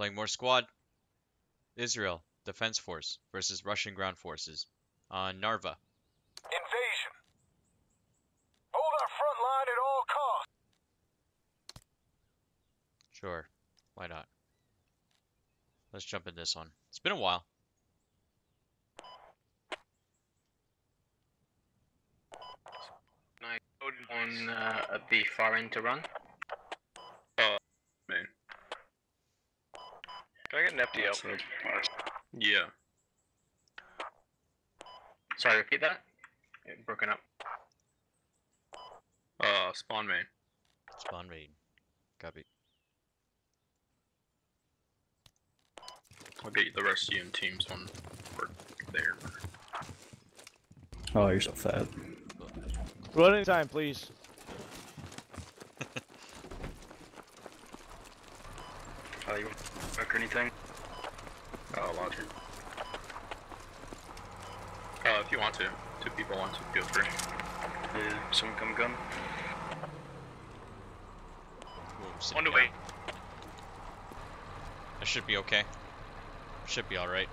Playing more squad. Israel Defense Force versus Russian ground forces on Narva. Invasion. Hold our front line at all costs. Sure, why not? Let's jump in this one. It's been a while. on uh, the far end to run. Man. Can I get an FDL? So, yeah. Sorry, repeat that. It broken up. Uh, spawn main. Spawn raid. Copy. I'll get the rest of you in teams when we're there. Oh, you're so fat. Running time, please. Oh, you work or anything? Uh, launcher. Uh, if you want to. Two people want to, feel free. Yeah, someone come gun. Ooh, On the way. I should be okay. Should be alright.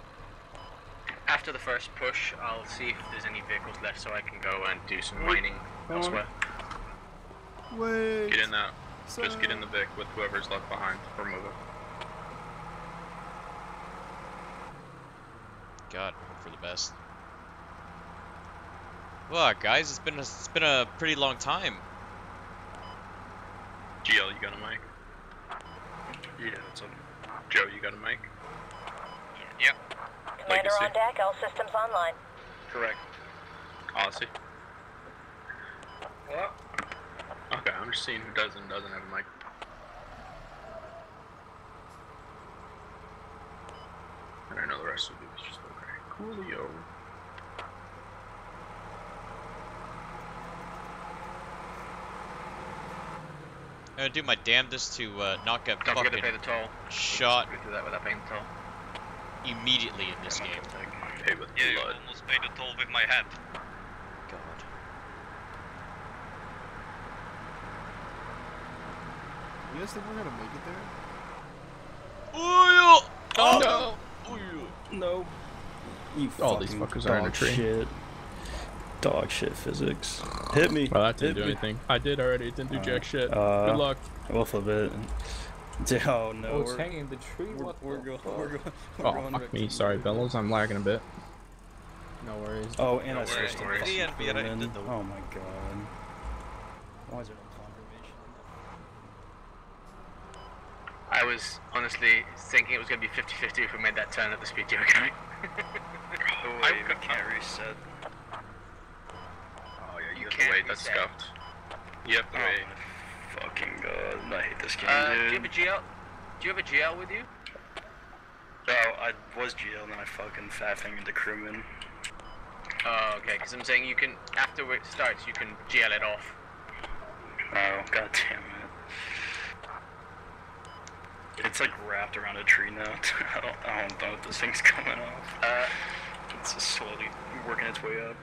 After the first push, I'll see if there's any vehicles left so I can go and do some mining elsewhere. Wait. Get in that. Just get in the Vic with whoever's left behind. We're moving. God, hope for the best. Look, guys, it's been a, it's been a pretty long time. GL, you got a mic? Yeah, that's up. Joe, you got a mic? Commander Legacy. on deck, all systems online. Correct. Odyssey? What? Okay, I'm just seeing who does and doesn't have a mic. And I know the rest of you is just okay. Coolio. I'm gonna do my damnedest to uh, not get Don't forget to fucking pay the toll. shot Go through that without paying the toll. immediately in this game. Pay with Yeah, you almost paid the toll with my head. God. You guys think we're gonna make it there? Oh, Oh, no! No. You All these fuckers are in a tree. Shit. Dog shit physics. Hit me. Well, that didn't Hit do me. anything. I did already. It didn't do Uh, jack shit. uh, Good luck. Wolf a bit. Oh no. Oh, it's hanging the tree. we're, what we're, the go, fuck? we're, go, we're Oh, going fuck me. Sorry, Bellows. I'm lagging a bit. No worries. Oh, and No I switched to no worries. fucking Yeah, be right Crewman. in the- Oh my god. Why is there no confirmation? I was honestly thinking it was going to be 50-50 if we made that turn at the speed you were going. Oh, wait, can't reset. Oh yeah, you, You can't wait. That's reset. scuffed. You have to Oh wait. my fucking god, I hate this game, Uh, do you have a GL? Do you have a GL with you? Oh, I was GL and then I fucking fat fingered the crewman. Oh, okay. Because I'm saying you can after it starts, you can GL it off. Oh, god damn it. It's like wrapped around a tree now. I don't, I don't know if this thing's coming off. Uh, It's just slowly working its way up.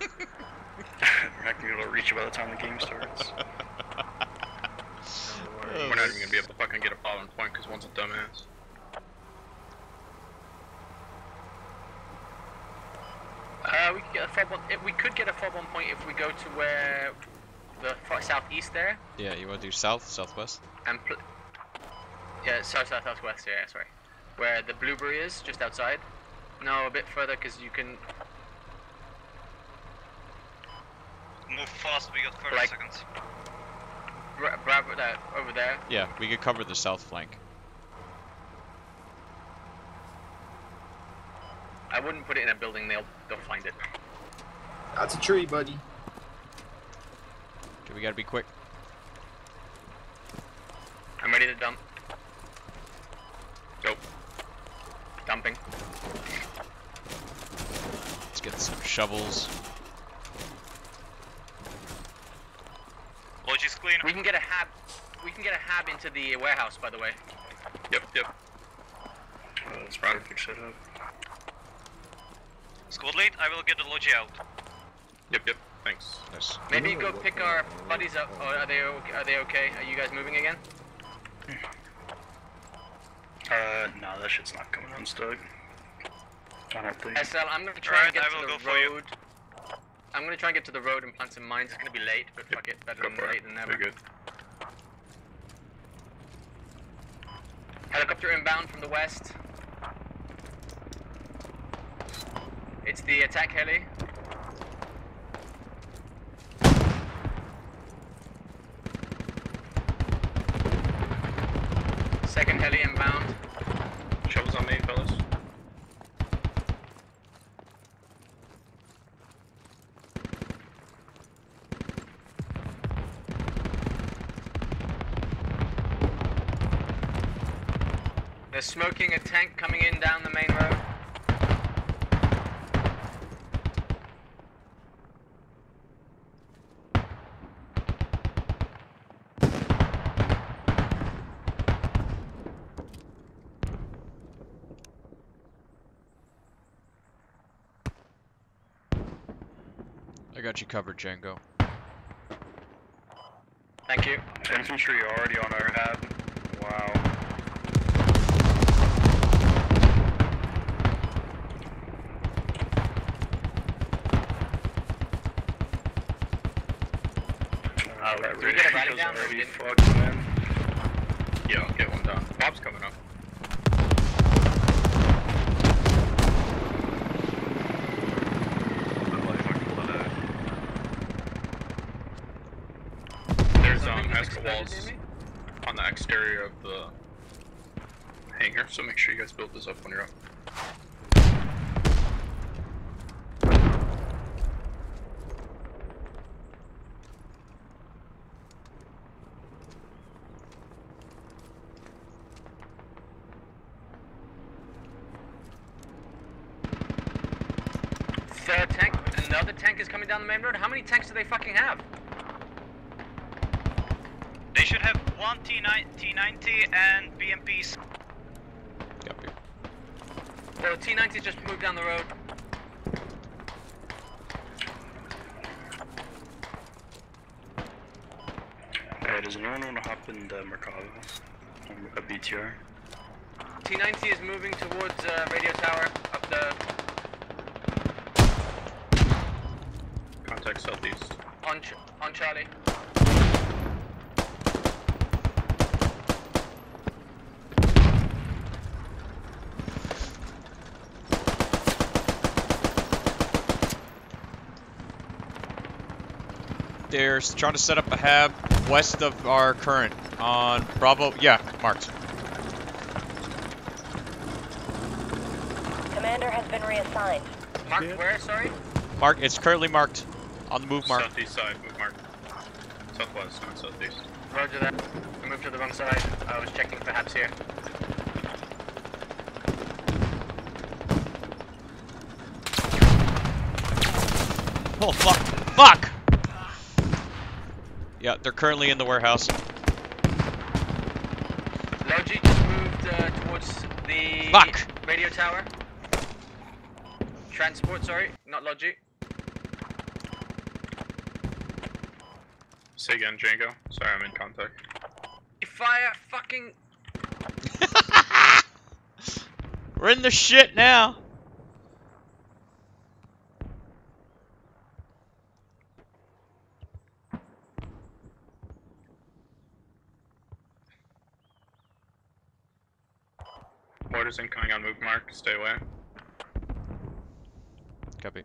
We're not gonna be able to reach it by the time the game starts. We're not even gonna be able to fucking get a following point because one's a dumbass. uh, we could get a fob on. If we could get a fob on point if we go to where the far southeast there Yeah, you want to do south, southwest? and pl- yeah, south south southwest. Yeah, sorry, where the blueberry is, just outside. No, a bit further because you can. Move fast, we got 30 Like- seconds. Gra- grab that over there. Yeah, we could cover the south flank. I wouldn't put it in a building. They'll they'll find it. That's a tree, buddy. Okay, we gotta be quick. I'm ready to dump. Go. Dumping. Let's get some shovels. Logic's clean. We can get a hab. We can get a hab into the warehouse, by the way. Yep, yep. That's perfect setup. Squad lead, I will get the Logi out. Yep, yep. Thanks. Nice. Maybe go pick our buddies up. Oh, are they okay? Are they okay? Are you guys moving again? Uh, no, that shit's not coming unstuck. I don't think. SL, I'm gonna try and get I to the go for you. road. I'm gonna try and get to the road and plant some mines. It's gonna be late, but fuck it, better Go than late it. than never. Very good. Helicopter inbound from the west. It's the attack heli. Second heli inbound. Shovels on me, fellas. They're smoking a tank coming in down the main road. I got you covered, Django. Thank you. Infantry already on our hab. Did we get a rally Rashika's down or already we didn't? fucked, man. Yeah, I'll get one down. Bob's coming up. There's um Something walls on the exterior of the hangar, so make sure you guys build this up when you're up. Third tank, another tank is coming down the main road. How many tanks do they fucking have? They should have one T9, T90 and BMPs. Copy. Well, T90 just moved down the road. Hey, does anyone want to hop in the Merkava? Or a BTR? T90 is moving towards uh, radio tower up the Contact southeast. on Ch- on Charlie. They're trying to set up a hab west of our current on Bravo. Yeah, marked. Commander has been reassigned. Marked where? Sorry. Mark. It's currently marked on the move mark. Southeast side, move mark. Southwest, not southeast. Roger that. I moved to the wrong side. I was checking for habs here. Oh fuck! Fuck! Yeah, they're currently in the warehouse. Logi just moved uh, towards the Fuck. radio tower. Transport, sorry, not Logi. Say again, Django. Sorry, I'm in contact. Fire uh, fucking We're in the shit now. Orders incoming on move mark. Stay away. Copy.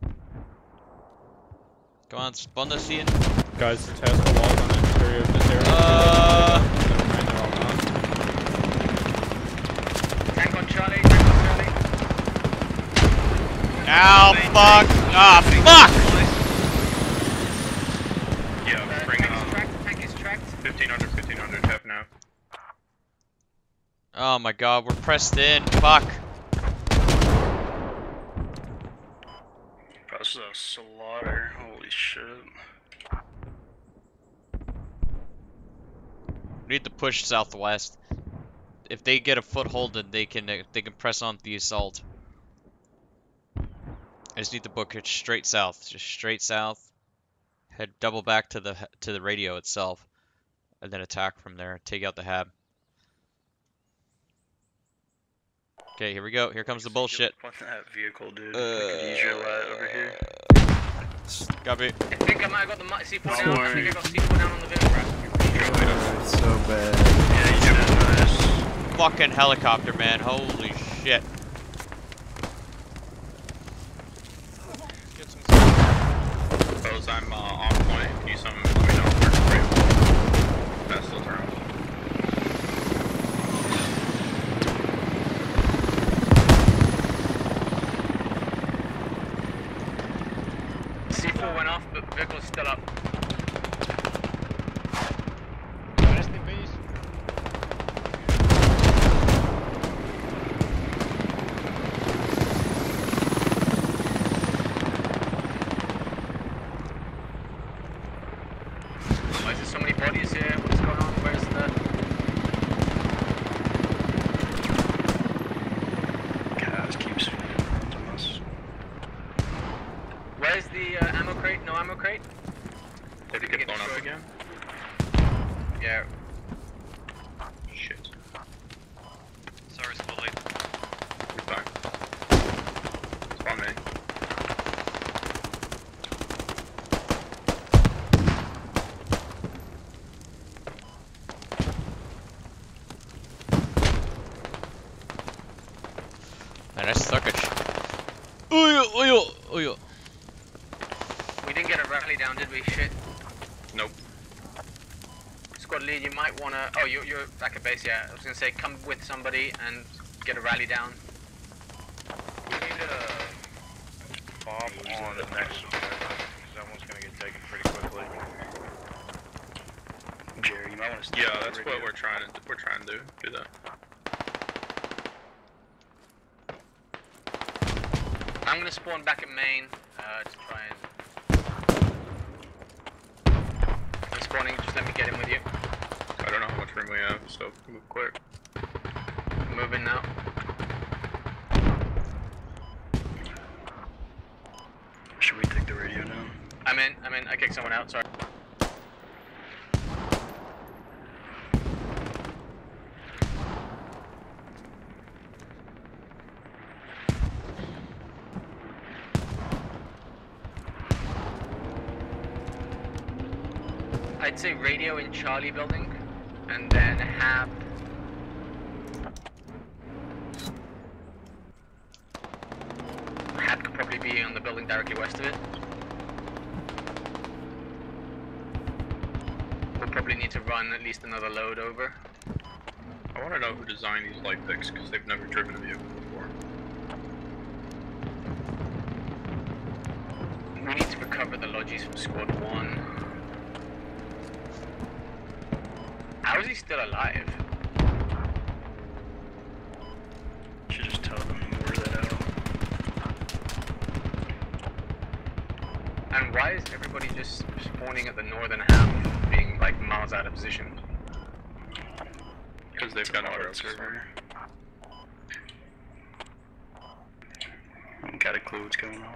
Come on, spawn the scene. Guys, test the walls on the interior of this area. Uh. Never mind, they're all gone. tank on Charlie, tank on Charlie. Ow, fuck! Ah, fuck! Yeah, Uh, bring tank is um, tank is tracked. 1500, 1500, half now. Oh my god, we're pressed in. Fuck. This is a slaughter. Holy shit. We need to push southwest. If they get a foothold, then they can uh, they can press on the assault. I just need to book it straight south, just straight south. Head double back to the to the radio itself, and then attack from there. Take out the hab. Okay, here we go. Here comes the bullshit. What's that vehicle, dude? Uh, we could use your light over here. Copy. I think I might have got the mi- C4 down. I think I got C4 down on the vehicle wrap. It's so bad. Yeah, you did nice. Fucking helicopter, man. Holy shit. Suppose I'm uh, on point. If you some let me know if we're free. Pass those around. C4 went off, but vehicle's still up. Rest in peace. Why is there so many bodies here? What's going on? Where's the... Gas keeps on us. Where's the uh, ammo crate? No ammo crate? Did it Get get blown up destroyed. again? Yeah. Shit. Sorry, Spotlight. You're fine. It's on me. Man, I suck at sh- Ooh, ooh, ooh. We didn't get a rally down, did we? Shit. Nope. Squad lead, you might wanna... Oh, you're, you're back at base, yeah. I was gonna say, come with somebody and get a rally down. We need a bomb on the next one. That one's gonna get taken pretty quickly. Jerry, you might want to. Yeah, that's what we're trying to we're trying to do. Do that. I'm gonna spawn back at main, uh, to try and... I'm spawning, just let me get in with you. I don't know how much room we have, so move quick. Moving now. Should we take the radio down? I'm in, I'm in. I kicked someone out, sorry. I'd say radio in Charlie building, and then half. Hat could probably be on the building directly west of it. We'll probably need to run at least another load over. I want to know who designed these light picks because they've never driven a vehicle before. We need to recover the logis from squad 1. he's still alive. Should just tell them where that out. And why is everybody just spawning at the northern half, being like miles out of position? Because they've got a hard server. Got a clue what's going on.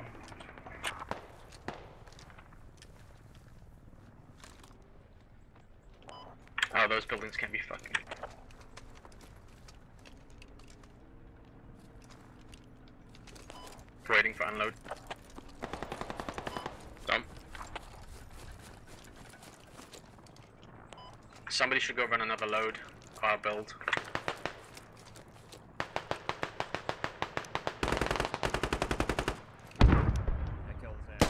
Waiting for unload. Dump. Somebody should go run another load. Our build. That killed his ass.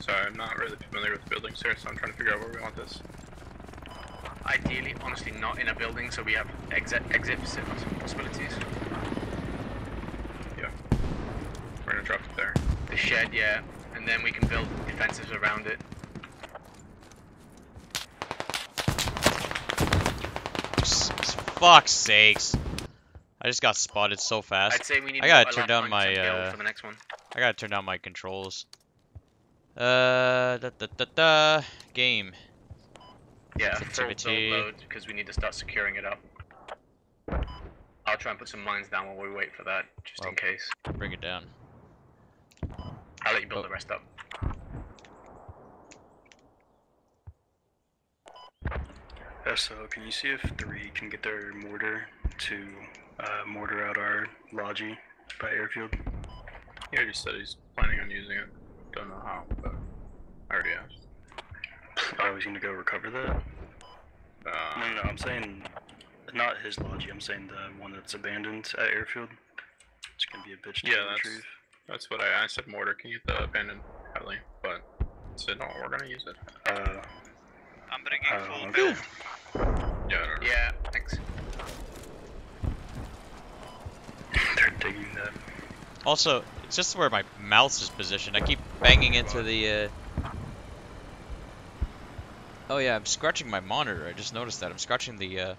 Sorry, I'm not really familiar with the buildings here, so I'm trying to figure out where we want this. Ideally, honestly, not in a building, so we have exit exit possibilities. Yeah. We're gonna drop it there. The shed, yeah, and then we can build defenses around it. S- s- Fuck's sakes. I just got spotted so I'd fast. say we need. I gotta turn down my, uh, for the next one. I gotta turn down my controls. Uh, da da da da. Game. Yeah, a full build sensitivity. load because we need to start securing it up. I'll try and put some mines down while we wait for that, just in case. Bring it down. I'll let you build Oh. the rest up. SO, can you see if three can get their mortar to uh, mortar out our logi by airfield? He already said he's planning on using it. Don't know how, but I already asked. Oh, he's gonna go recover that? Uh, No, no, I'm saying not his logi. I'm saying the one that's abandoned at airfield. It's gonna be a bitch to Yeah, that's- retrieve. that's what I, I said. Mortar can get the abandoned heli, but I said no, we're gonna use it. Uh, I'm bringing uh, full okay. build. Yeah, I don't. Yeah, thanks. They're digging that. Also, it's just where my mouse is positioned. I keep banging into the. Uh... Oh yeah, I'm scratching my monitor. I just noticed that I'm scratching the. Uh...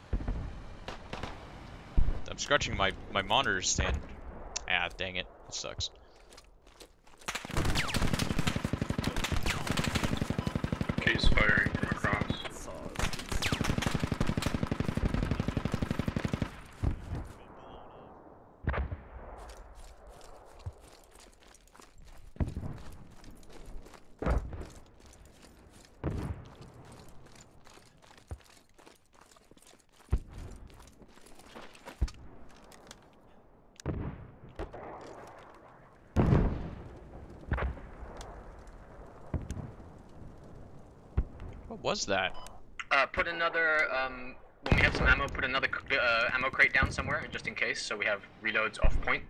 Scratching my my monitor stand. Ah, dang it, it sucks. Case firing from across. What was that? Uh, put another, um, when we have some ammo, put another uh, ammo crate down somewhere, just in case, so we have reloads off point.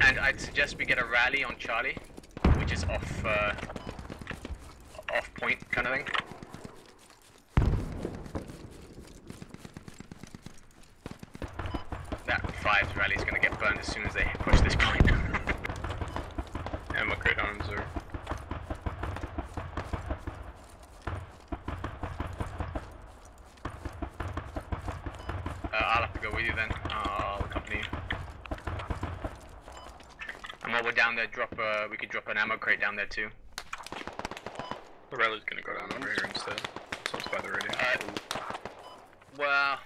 And I'd suggest we get a rally on Charlie, which is off, uh, off point kind of thing. That five rally is going to get burned as soon as they push this point. Ammo crate on observe. Uh, I'll have to go with you then. Uh, I'll accompany you. And while we're down there, drop. Uh, we could drop an ammo crate down there too. The rally's gonna go down over here instead. So it's by the radio. Uh, well,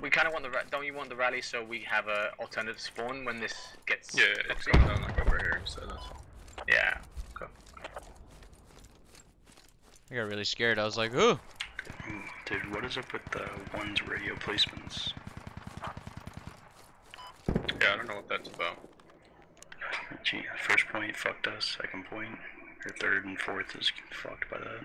we kind of want the. Ra- don't you want the rally so we have a alternative spawn when this gets? yeah, it's going down like over here instead. That's all. Yeah. I got really scared. I was like, ooh. Dude, what is up with the one's radio placements? Yeah, I don't know what that's about. Gee, first point fucked us, second point, or third and fourth is fucked by that.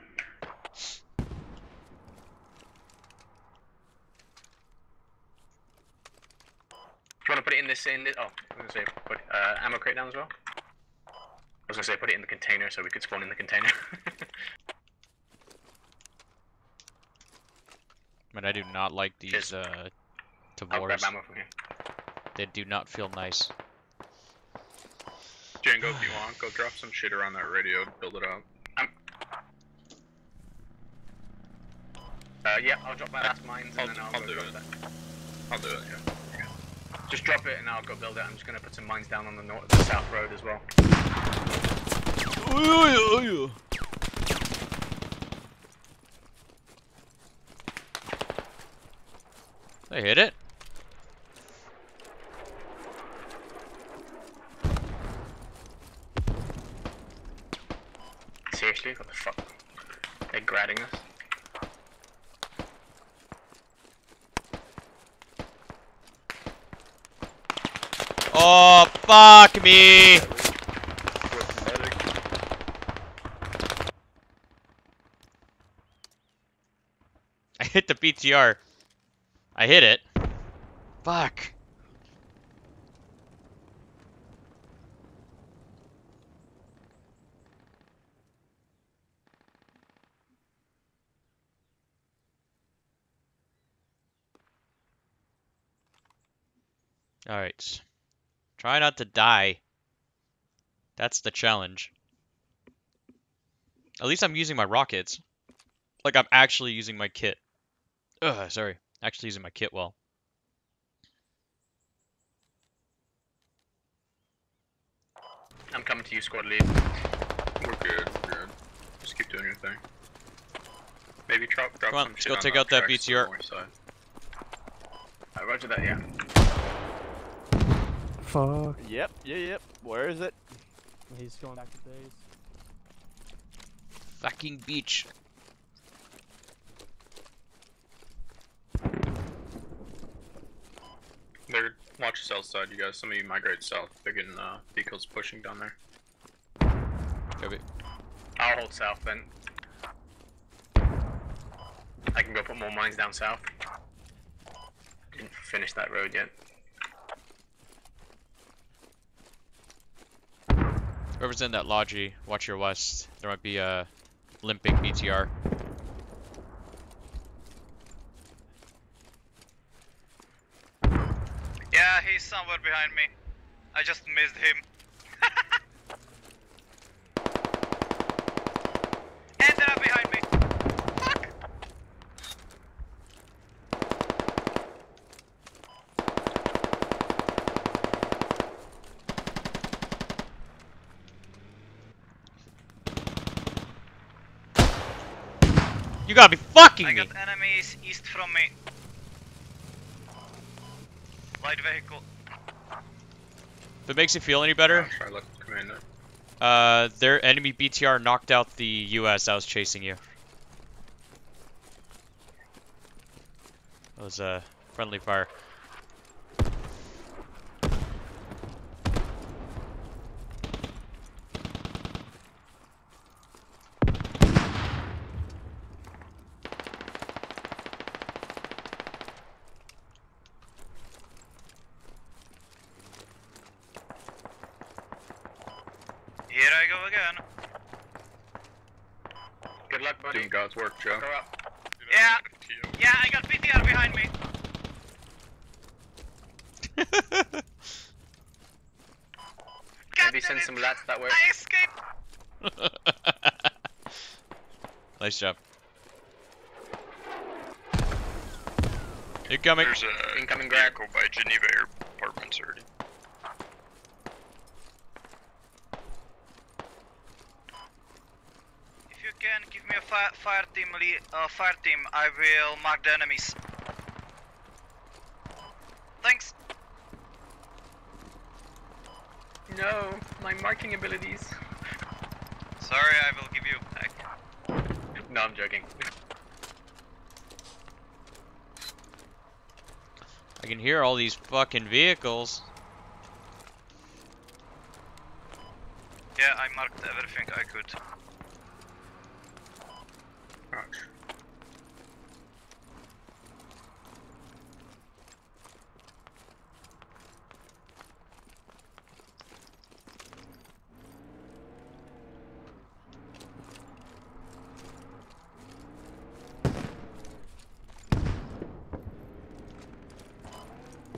Do you want to put it in this? In this, oh, I was gonna say put uh, ammo crate down as well. I was gonna say put it in the container so we could spawn in the container. but I do not like these Cheers. uh, I'll grab Tavors. ammo from here. They do not feel nice. Django, if you want, go drop some shit around that radio to build it up. Uh, yeah, I'll drop my last mines and I'll- then I'll, I'll go do drop it. that. I'll do it, yeah. Just drop it and I'll go build it. I'm just gonna put some mines down on the north, the south road as well. Oh, yeah, oh, yeah. They hit it. Seriously, what the fuck? They're gratting us. Oh, fuck me! I hit the BTR. I hit it. Fuck. Alright. Try not to die. That's the challenge. At least I'm using my rockets. Like I'm actually using my kit. Ugh, sorry. Actually using my kit well. I'm coming to you, squad lead. We're good, we're good. Just keep doing your thing. Maybe drop, drop Come on, some let's shit go take out that tracks to the BTR. Uh, roger that, yeah. Fuck. Yep, yeah, yep. Where is it? He's going back to base. fucking beach. They're watch south side, you guys. Some of you migrate south. They're getting uh, vehicles pushing down there. Copy. I'll hold south then. I can go put more mines down south. Didn't finish that road yet. Whoever's in that Logi, watch your west. There might be a limping BTR. Yeah, he's somewhere behind me. I just missed him. and they're behind me. Fuck! You gotta be fucking I me! got enemies east from me. Light vehicle. If it makes you feel any better, Try left commando. uh, their enemy BTR knocked out the US that was chasing you. That was a uh, friendly fire. Here I go again. Good luck, buddy. Doing God's work, Joe. Go up. Yeah. Yeah, I got BTR behind me. God Maybe damn send it. some lads that way. I escaped. nice job. Incoming. There's a Incoming grab. vehicle by Geneva Air Apartments already. If you can give me a fi fire team, le uh, fire team, I will mark the enemies. Thanks. No, my marking abilities. Sorry, I will give you back. No, I'm joking. I can hear all these fucking vehicles. Yeah, I marked everything I could. Ouch.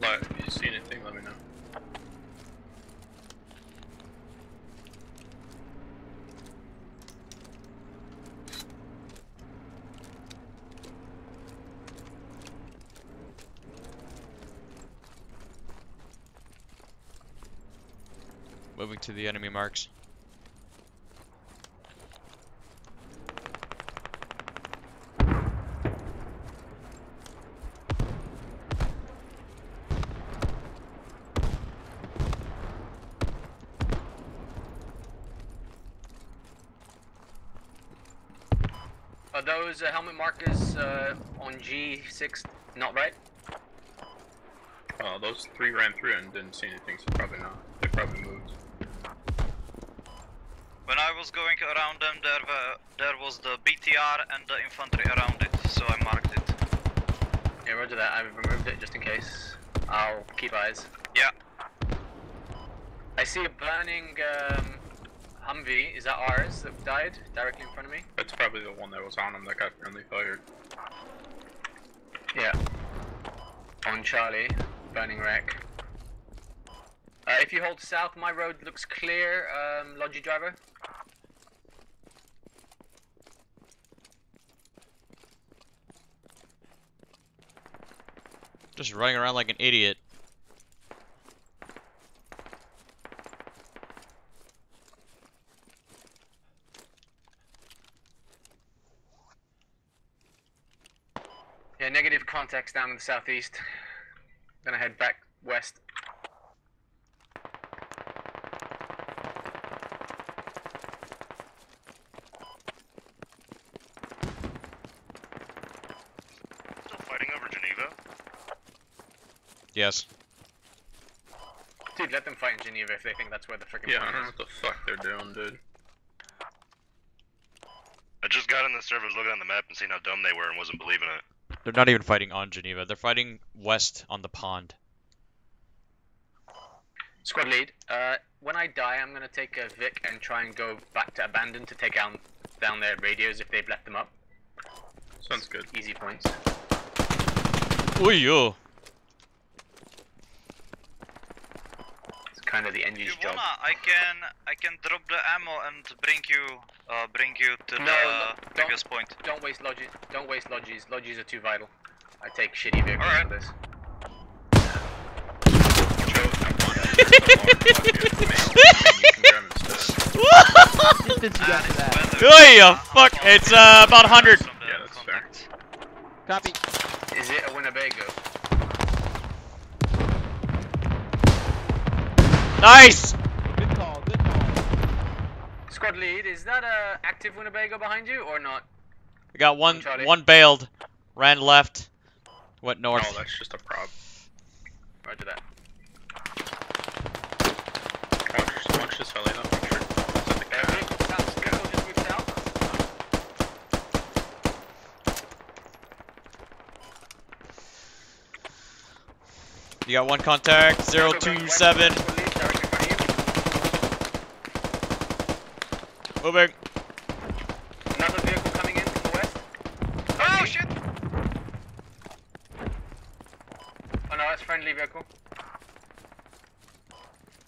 But if you see anything, let me know. Moving to the enemy marks. Are those uh, helmet markers uh, on G6 not right? Uh, those three ran through and didn't see anything, so probably not. They probably moved. When I was going around them, there were there was the BTR and the infantry around it, so I marked it. Yeah, roger that. I've removed it just in case. I'll keep eyes. Yeah. I see a burning um, Humvee. Is that ours that died directly in front of me? That's probably the one that was on him that got friendly fired. Yeah. On Charlie, burning wreck. Uh, if you hold south, my road looks clear. Um, Logi driver. Just running around like an idiot. Yeah, negative contacts down in the southeast. Gonna head back west. Yes. Dude, let them fight in Geneva if they think that's where the freaking Yeah, I don't know what the fuck they're doing, dude. I just got in the servers looking on the map and seeing how dumb they were and wasn't believing it. They're not even fighting on Geneva. They're fighting west on the pond. Squad lead, uh, when I die, I'm gonna take a Vic and try and go back to Abandon to take down, down their radios if they've left them up. Sounds good. Easy points. Ooh, yo. Kind of the If engine's you job. wanna, I can I can drop the ammo and bring you uh bring you to No, the no, don't. biggest point. Don't waste logis. Don't waste logis. Logis are too vital. I take shitty vehicles Alright. for this. Distance you got to that. Ooh, yo, fuck. It's uh, about 100. Yeah, that's fair. Copy. Is it a Winnebago? Nice! Good call, good call. Squad lead, is that a active Winnebago behind you or not? We got one Charlie. one bailed. Ran left. Went north. Oh, that's just a prob. Roger that. Watch, this. You got one contact, Zero two seven. Moving. Another vehicle coming in from the west. Oh shit! Oh no, that's friendly vehicle.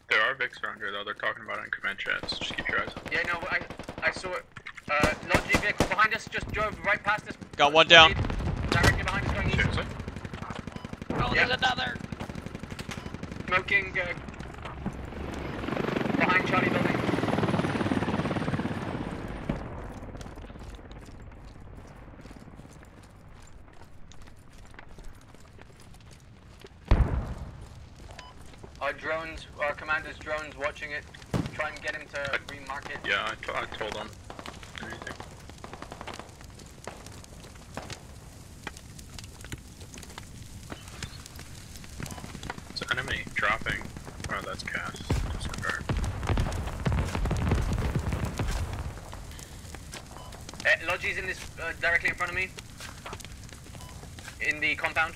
There are Vics around here though. They're talking about it in command chats. Just keep your eyes on. Yeah, no, I I saw it. Uh, Logi vehicle behind us just drove right past us. Got one Squad down. lead, Directly behind us going east. Seriously? Oh, Yeah. there's another. Smoking uh, behind Charlie building. Our drones, our commander's drones watching it. Try and get him to remark it. Yeah, I, to- I told them. Anything. It's enemy dropping. Oh, that's cast. Disregard. Uh, Logi's in this uh, directly in front of me. In the compound.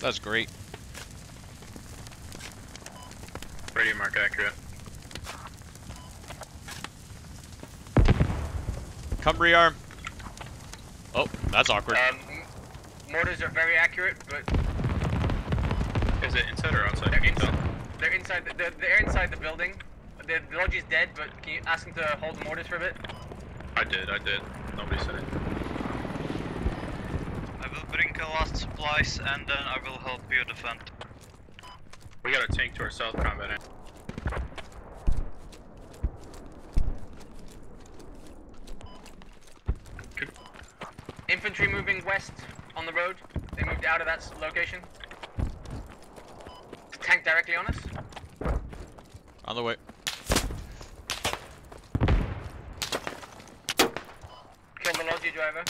That's great. Radio mark accurate. Come rearm. That's awkward. Um, mortars are very accurate, but Is it inside or outside? they're, Can you ins- tell? they're inside. The, they're, they're inside the building. The, the Logi's dead, but can you ask him to hold the mortars for a bit? I did, I did. Nobody said it. I will bring the last supplies and then I will help you defend. We got a tank to our south combat. end. Infantry moving west on the road. They moved out of that s- location. Tank directly on us. On the way. Kill the Logi driver.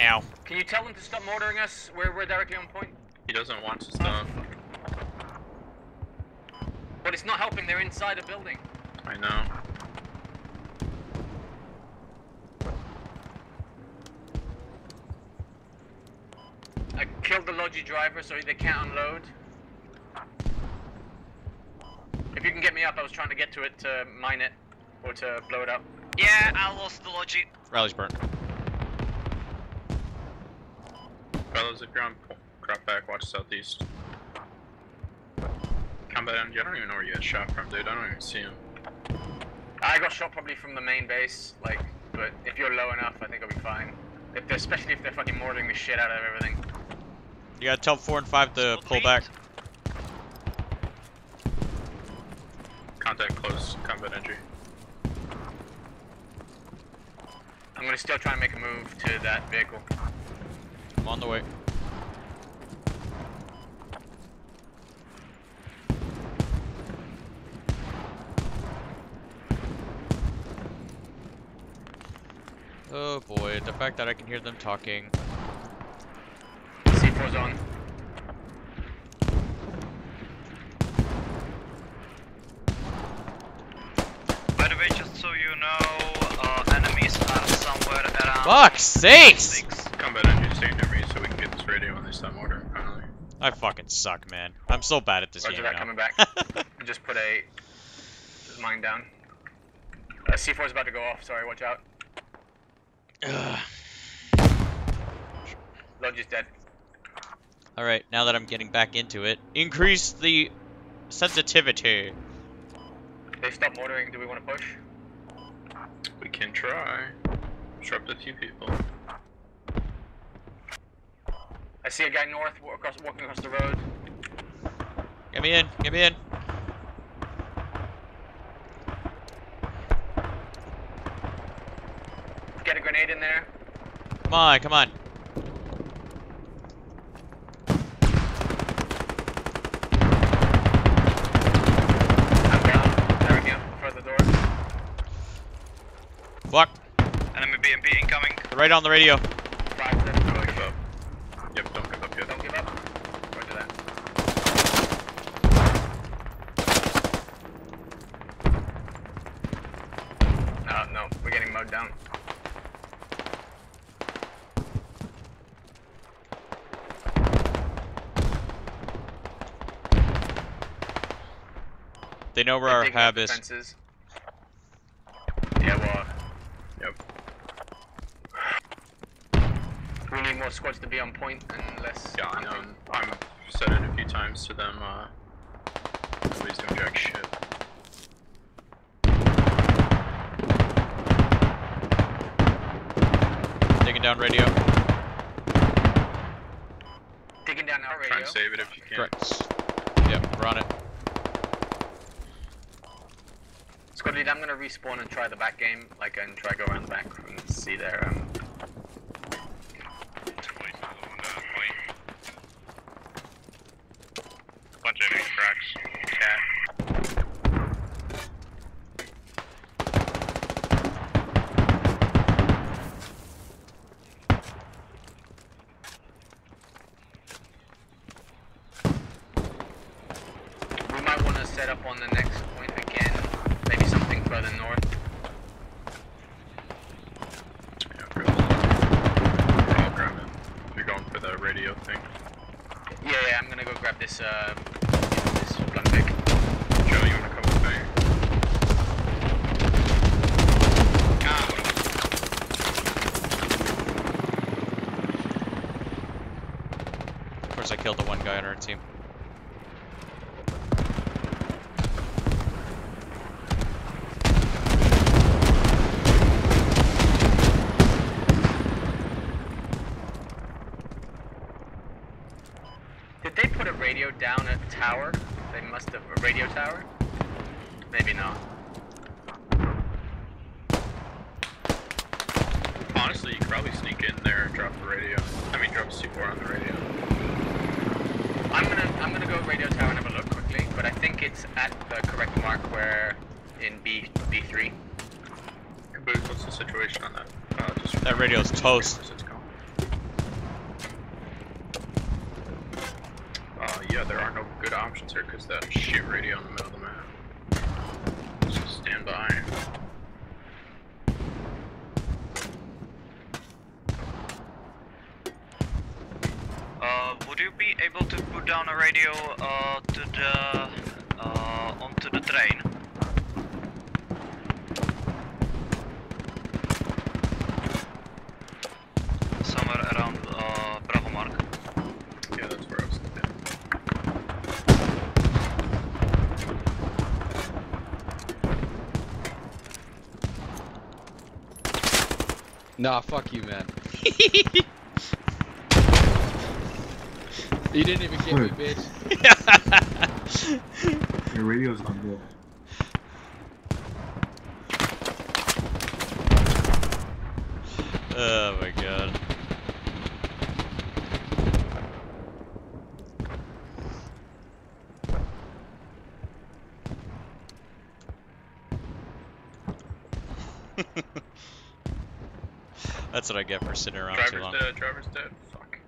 Ow. Can you tell them to stop mortaring us? We're, we're directly on point. He doesn't want to stop. But it's not helping. They're inside a building. I know. I killed the Logi driver so they can't unload. If you can get me up, I was trying to get to it to mine it or to blow it up. Yeah, I lost the logic. Rally's burnt. Fellas, if you're on po- drop back, watch southeast. Combat energy, I don't even know where you got shot from, dude. I don't even see him. I got shot probably from the main base, like, but if you're low enough, I think I'll be fine. If they're, especially if they're fucking mortaring the shit out of everything. You gotta tell four and five to pull back. Contact close, combat entry. I'm gonna still try and make a move to that vehicle. I'm on the way. Oh boy, the fact that I can hear them talking. C4's on. By the way, just so you know, uh, enemies are somewhere around. Fuck's sakes! Combat engine staying near me so we can get this radio in this time order, finally. I fucking suck, man. I'm so bad at this Roger game that, now. coming back. Just put a just mine down. Uh, C4's about to go off. Sorry, watch out. Logi is dead. Alright, now that I'm getting back into it, increase the sensitivity. They stopped mortaring. Do we want to push? We can try. Disrupt a few people. I see a guy north across, walking across the road. Get me in, get me in. Get a grenade in there. Come on, come on. I'm down. There we go. Further door. Fuck. Enemy BMP incoming. Right on the radio. Five, seven, Don't give up. Yep, don't give up yet. Don't give up. Roger that. No, no, we're getting mowed down. They know where They're our hab is. Fences. Yeah, well. Yep. We need more squads to be on point and less. Yeah, I know. I'm said it a few times to them, uh, nobody's doing jack shit. Taking down radio. Digging down our radio. Try and save it if you can. Correct. Yep, we're on it. Squad lead, I'm gonna respawn and try the back game, like, and try go around the back and see their, um... Bunch of enemy cracks. Cat. We might want to set up on the next point again, maybe something further north. Yeah, the I'll grab it. You're going for the radio thing. Yeah, yeah, I'm gonna go grab this, uh, this gun pick. Joe, you wanna come with me? Of course, I killed the one guy on our team. Did they put a radio down at tower? They must have, a radio tower? Maybe not. Honestly, you could probably sneak in there and drop the radio. I mean, drop a C4 on the radio. I'm gonna, I'm gonna go radio tower and have a look quickly, but I think it's at the correct mark where in B, B3. Caboose, what's the situation on that? Uh, just That radio's toast. It's gone. Uh, yeah, there are no good options here because that shit radio in the middle of the map. So stand by. Uh, would you be able to put down a radio uh, to the uh, onto the train? Somewhere around uh, Bravo Mark. Yeah, that's where I was thinking. Nah, fuck you, man. you didn't even get me, bitch. Your radio's not good. Oh my god. That's what I get for sitting around too Driver's long. dead, driver's dead. Fuck.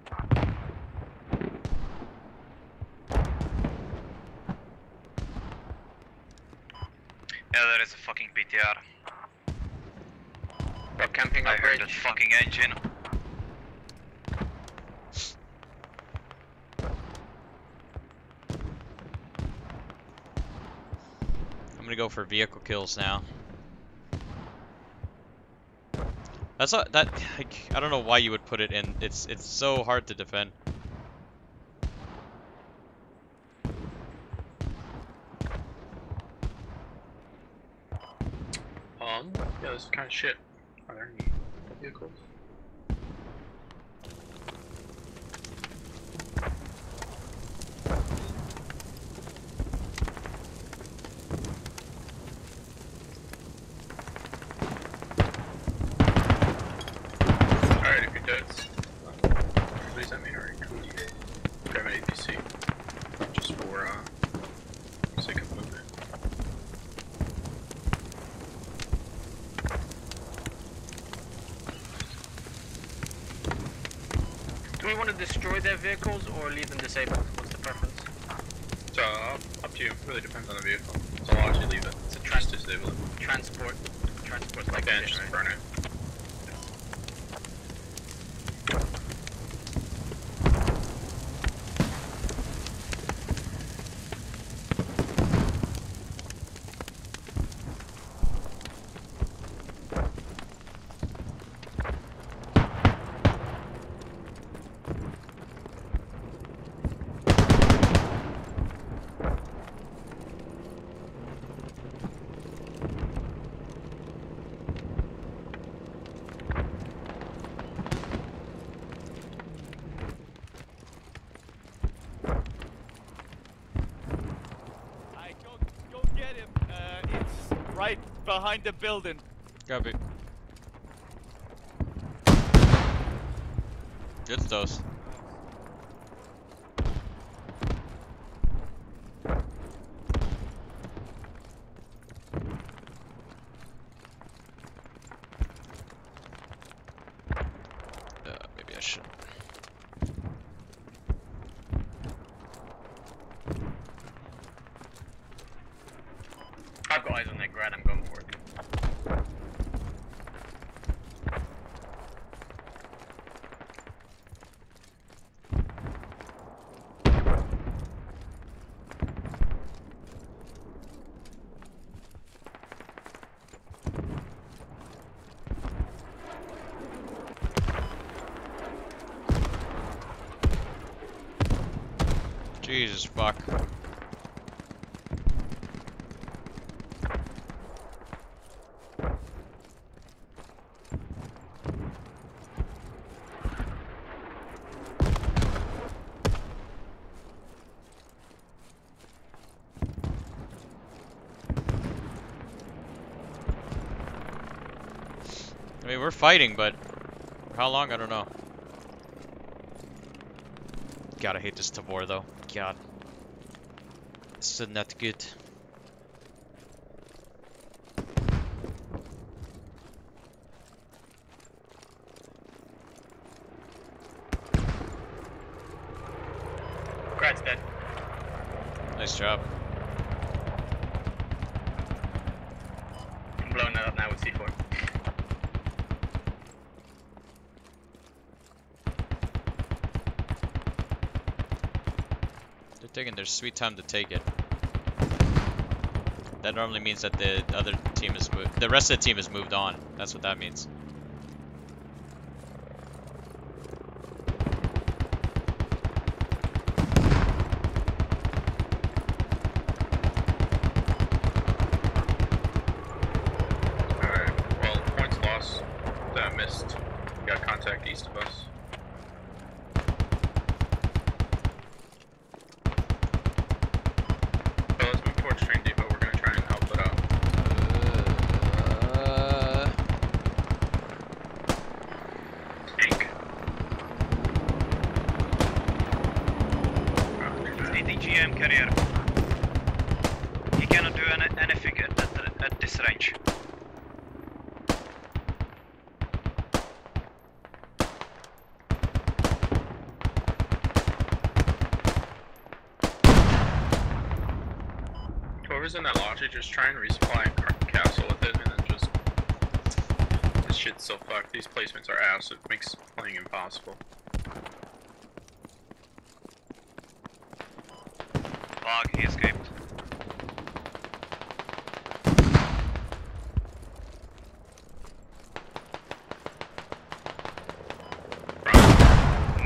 Yeah, there is a fucking BTR. Got camping I heard that fucking engine. I'm gonna go for vehicle kills now. That's not, that like, I don't know why you would put it in. It's it's so hard to defend. Um, yeah, this is kind of shit. Are there any vehicles? Alright, if you're dead, please let me. Grab an APC. Just for, uh, sake of movement. Do we want to destroy their vehicles or leave them disabled? What's the preference? So, uh, up to you. Really depends on the vehicle. So I'll actually leave it. It's a trans disable it. Transport. Transport's like just burn it. Alright, go, go get him. Uh, it's right behind the building. Copy. Good dose. Uh, maybe I should. I've got eyes on that grad, I'm going for it. Jesus fuck. I mean, we're fighting, but how long? I don't know. God, I hate this Tavor though. God. Is not good. Grad's dead. Nice job. I'm blowing that up now with C4. They're taking their sweet time to take it. That normally means that the other team is moved. The rest of the team has moved on. That's what that means. Alright, well, points lost. That missed. We got contact east of us. So let's move towards train depot. We're gonna try and help it out. Uh, Ink. ATGM carrier. He cannot do any, anything at, at, at this range. Whoever's in that Logi, just try and resupply and castle with it, and then just. This shit's so fucked. These placements are ass. It makes playing impossible. Fog, he escaped.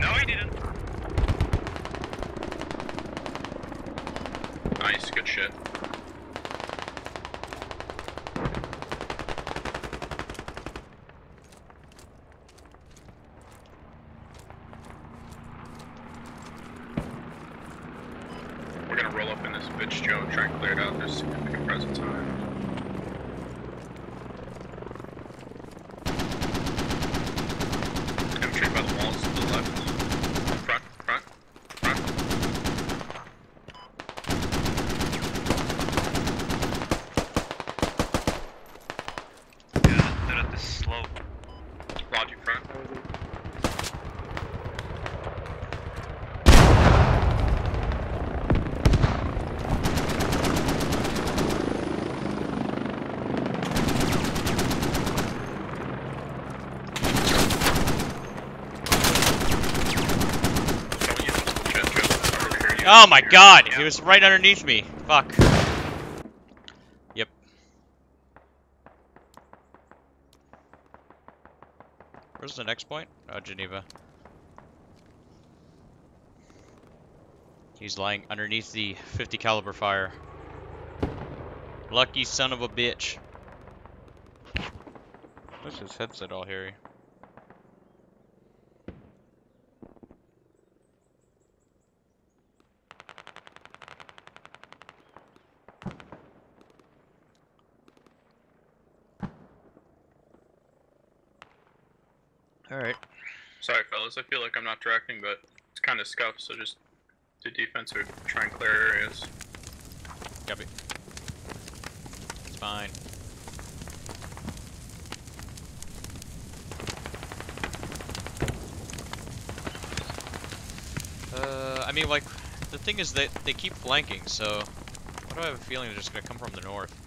No, he didn't. Nice, good shit. We're gonna roll up in this bitch, Joe, and try and clear it out. There's significant presence on it. Infantry by the walls to the left. Front, front, front. Yeah, they're at this slope. Logi front. Oh my god, he was right underneath me. Fuck. Yep. Where's the next point? Oh, Geneva. He's lying underneath the 50 caliber fire. Lucky son of a bitch. What's his headset all hairy? Alright. Sorry, fellas. I feel like I'm not directing, but it's kind of scuffed, so just do defense or try and clear areas. Copy. It's fine. Uh, I mean, like, the thing is that they keep flanking, so why do I have a feeling they're just gonna come from the north?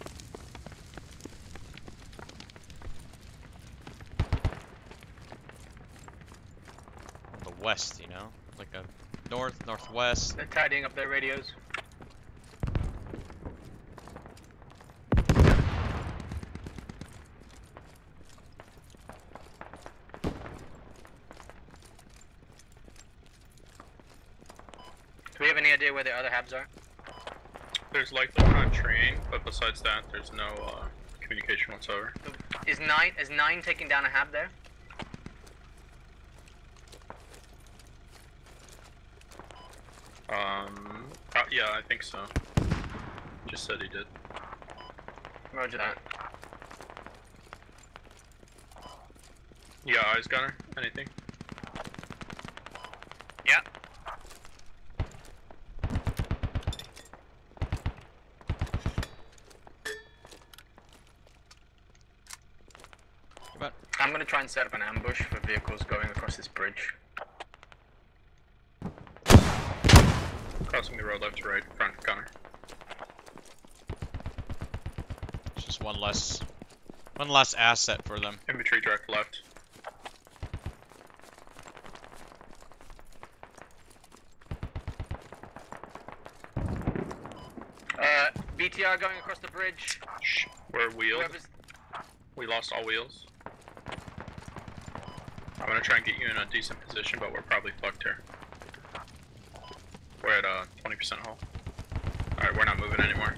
West, you know? Like a north, northwest. They're tidying up their radios. Do we have any idea where the other habs are? There's likely on train, but besides that, there's no uh, communication whatsoever. Is nine is nine taking down a hab there? Um, uh, yeah, I think so. Just said he did. Roger that. You got eyes, Gunner? Anything? Yeah. I'm gonna try and set up an ambush for vehicles going across this bridge. Crossing the road left to right, front, Gunner. It's just one less, one less asset for them. Infantry direct left. Uh, BTR going across the bridge. Shh, we're wheeled. Whoever's- We lost all wheels. I'm gonna try and get you in a decent position, but we're probably fucked here. We're at uh 20% hull. Alright, we're not moving anymore.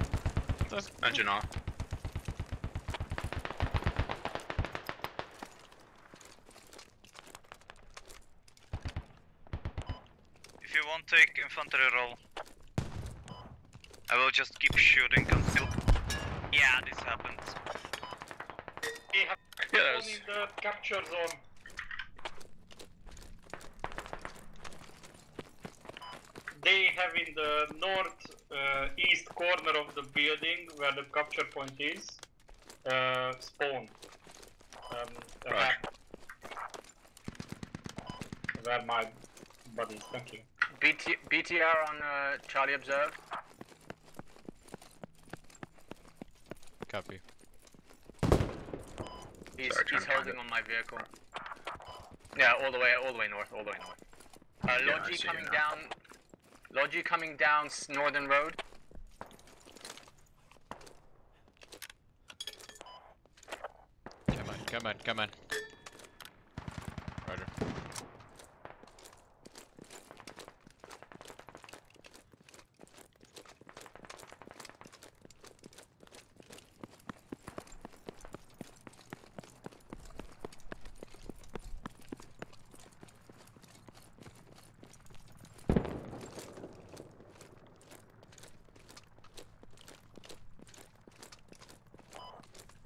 Engine off. If you won't take infantry roll, I will just keep shooting until. Yeah, this happens. Yes. in the capture zone. They have in the north uh, east corner of the building where the capture point is uh, spawn. Um, Right. where my buddy is thinking. BT, BTR on uh, Charlie Observe. Copy. He's, Sorry, he's holding on my vehicle. Yeah, all the way, all the way north, all the way north. Uh, Yeah, Logi coming down. Logi coming down northern road. Come on, come on, come on. Roger.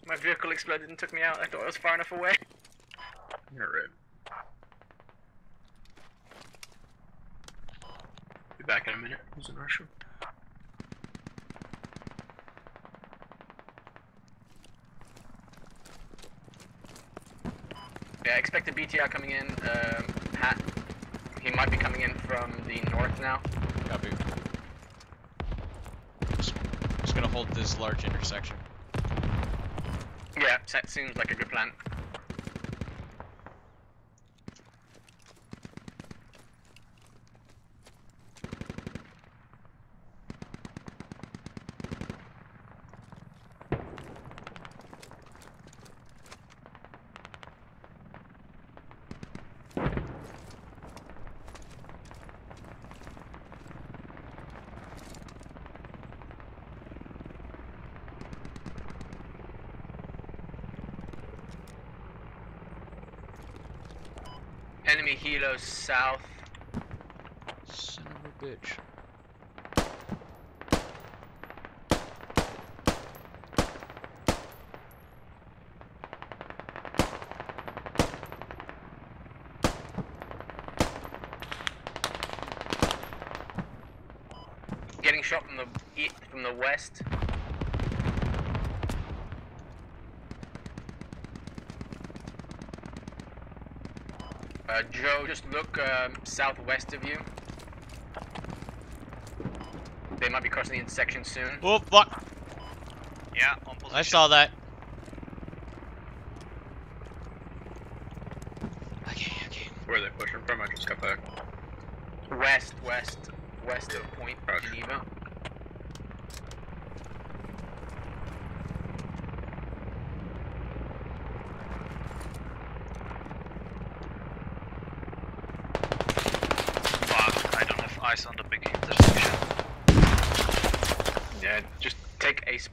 My vehicle exploded and took me out. I thought I was far enough away. You're right. Be back in a minute. Who's in Russia? Yeah, I expect a BTR coming in. Um, hat. He might be coming in from the north now. Copy. Just, just gonna hold this large intersection. Yeah, that seems like a good plan. South. Son of a bitch. Getting shot from the from the west. Uh, Joe, just look um, southwest of you. They might be crossing the intersection soon. Oh fuck! Yeah, on position. I saw that. Where are they pushing from? I just got back. West, west, west of Point Geneva. Fuck, I don't have eyes on the big intersection. Yeah, just take a sp-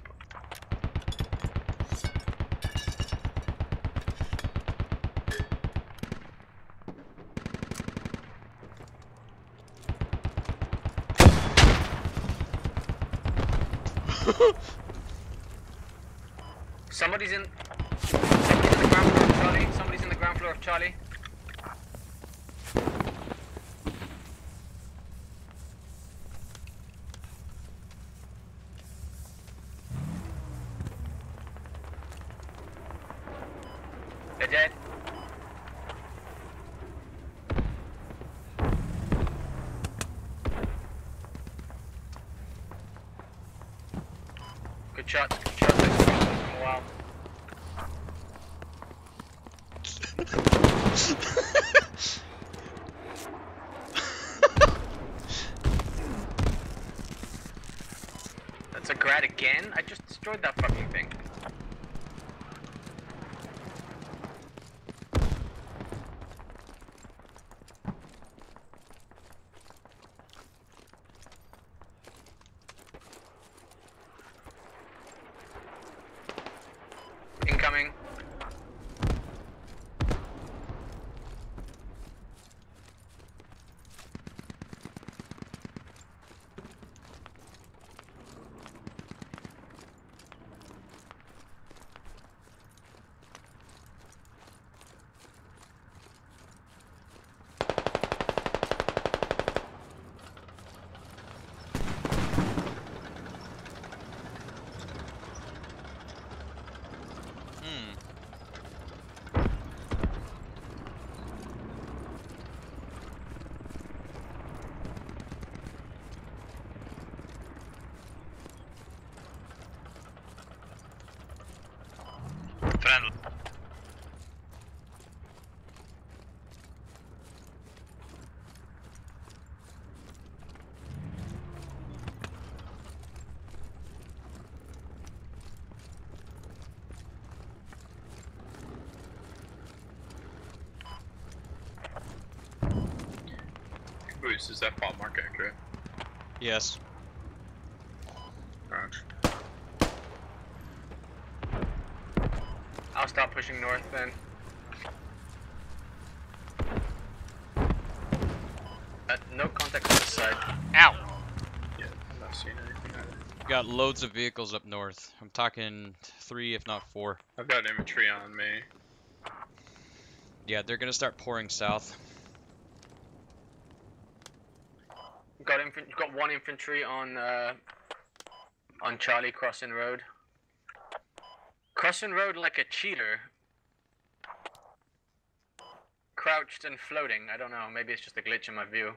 Somebody's in. Somebody's in the ground floor of Charlie. Somebody's in the ground floor of Charlie. Bruce, is that ball mark accurate? Yes. I'll stop pushing north then. Uh, no contact on this side. Ow! Yeah, I'm not seeing anything either. Got loads of vehicles up north. I'm talking three, if not four. I've got infantry on me. Yeah, they're gonna start pouring south. Got infant got one infantry on uh, on Charlie Crossing Road. Crossing Road like a cheater. Crouched and floating. I don't know. Maybe it's just a glitch in my view.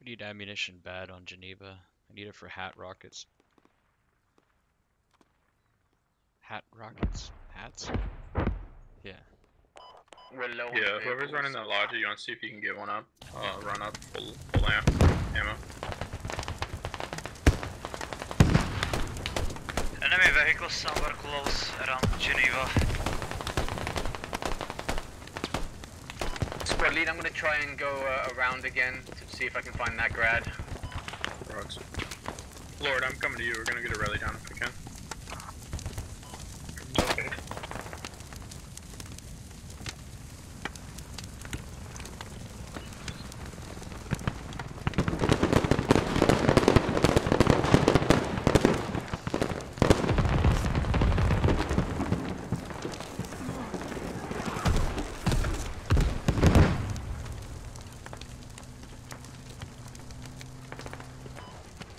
We need ammunition bad on Geneva. I need it for hat rockets. Hat rockets? Hats? Yeah. We're low. on Yeah, whoever's running that Logi, you want to see if you can get one up. Uh, run up, full, full amp, ammo. Enemy vehicles somewhere close around Geneva. Squad lead, I'm gonna try and go uh, around again to see if I can find that grad. Roads. Lord, I'm coming to you. We're gonna get a rally down if we can. Okay.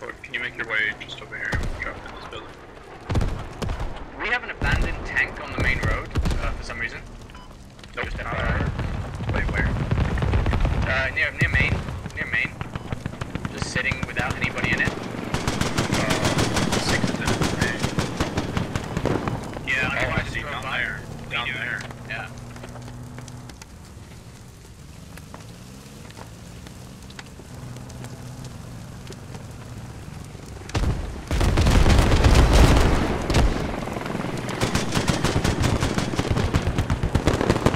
Lord, can you make your way just over here and drop in this building? We have an abandoned tank on the main road uh, for some reason. Nope. Just Uh, FYI. wait, where? Uh, near near main, near main. Just sitting without anybody in it. Uh, six is in it. Yeah. Oh, I see. Down there. Down there. Yeah.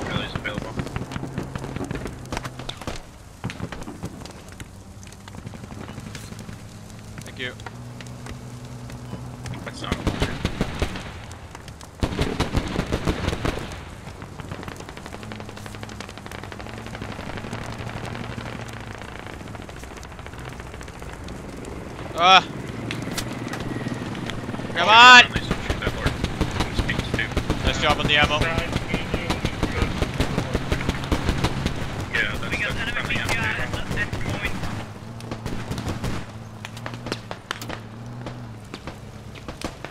Rally's available. Thank you. That's not. Ah! Come on! Friendly, so shoot that Lord. Speaks to. Nice job on the ammo. Yeah, that's We got the enemy friendly amp PTI there. at that point.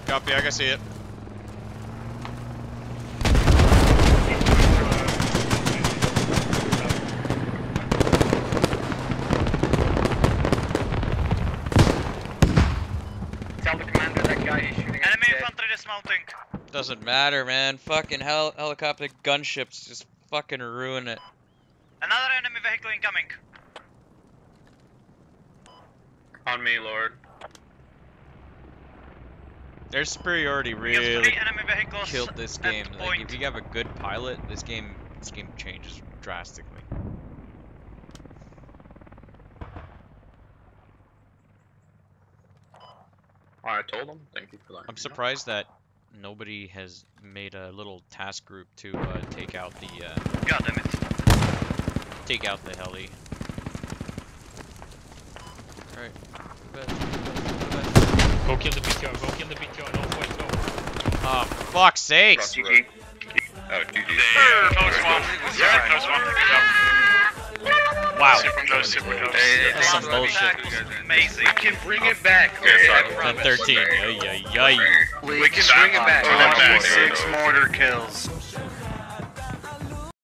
Copy, I can see it. Tell the commander that guy is shooting at Enemy dead. infantry dismounting. Doesn't matter, man. Fucking hel helicopter gunships just fucking ruin it. Another enemy vehicle incoming. On me, Lord. Their superiority really enemy killed this game. Like, point. if you have a good pilot, this game this game changes drastically. I told him. Thank you for that. I'm surprised that nobody has made a little task group to uh, take out the uh, God damn it. take out the heli. Alright. Go kill the BTR, go kill the BTR, no point, go. Oh, fuck's sakes! GG. Oh, GG. Close one. Yeah, close one. Good job. Wow. Super close, super close. That's some bullshit. Amazing. We can bring it back. Yeah, okay, sorry. I Ten promise. thirteen. Ay, ay, ay. We can bring it back. Oh, Six boy. mortar kills.